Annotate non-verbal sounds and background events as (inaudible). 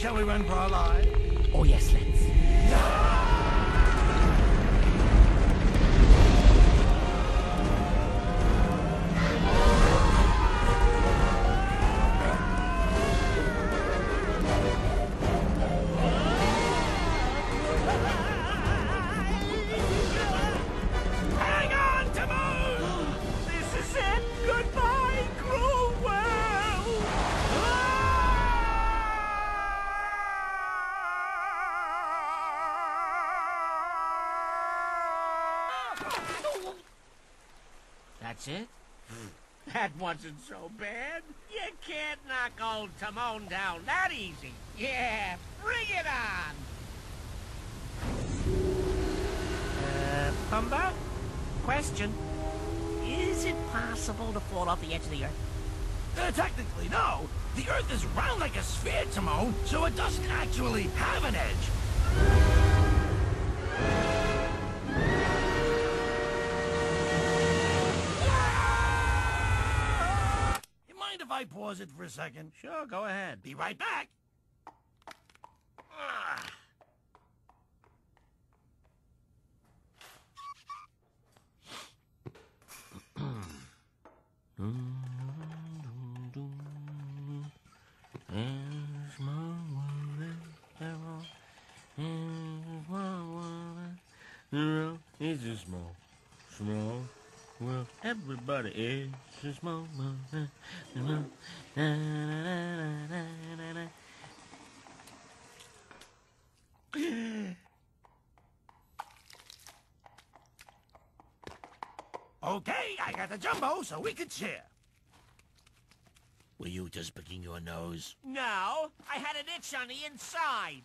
Shall we run for our lives? That's it? That wasn't so bad. You can't knock old Timon down that easy. Yeah, bring it on! Uh, Pumbaa? Question. Is it possible to fall off the edge of the earth? Uh, technically, no. The Earth is round like a sphere, Timon, so it doesn't actually have an edge. If I pause it for a second? Sure, go ahead. Be right back. Ah. (clears throat) It's a small, small world. Everybody is a small. Okay, I got the jumbo, so we could share. Were you just picking your nose? No, I had an itch on the inside.